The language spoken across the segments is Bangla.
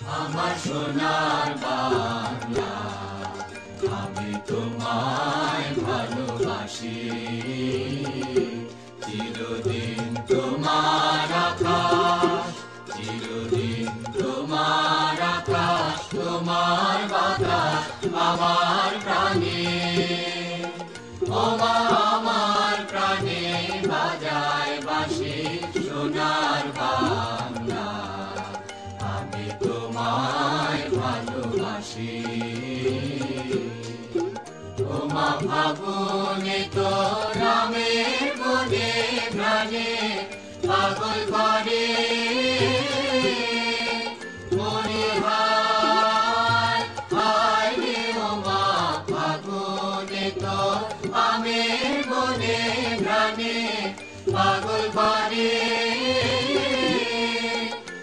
আমার সোনার বাংলা, আমি তোমায় ভালোবাসি। চিরদিন তোমার আকাশ, চিরদিন তোমার আকাশ, তোমার বাতাস, আমার প্রাণে। আমার ভালোবাসি ওমা ফাগুনে তো রামের মনে প্রাণে পাগল করে। পাগল করে।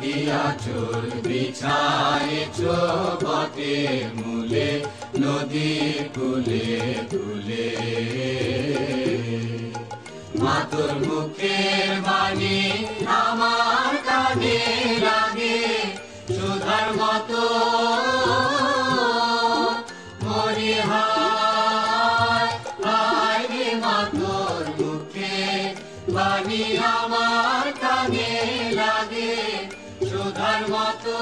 কি আচল বিছায়েছ বটে মূলে নদীর কুলে কুলে মাতর মুখের বাণী আমার কানে লাগে, সুধার মতো বাণী আমার কানে লাগে। সুধার মতো।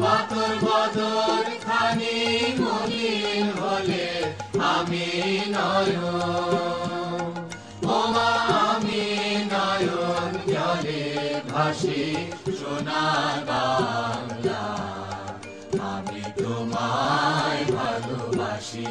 মাতর বদর খানি মলিন হলে আমি নয়ন। ওমা, আমি নয়ন জলে ভাসি সোনার বাংলা। আমি তোমায় ভালোবাসি।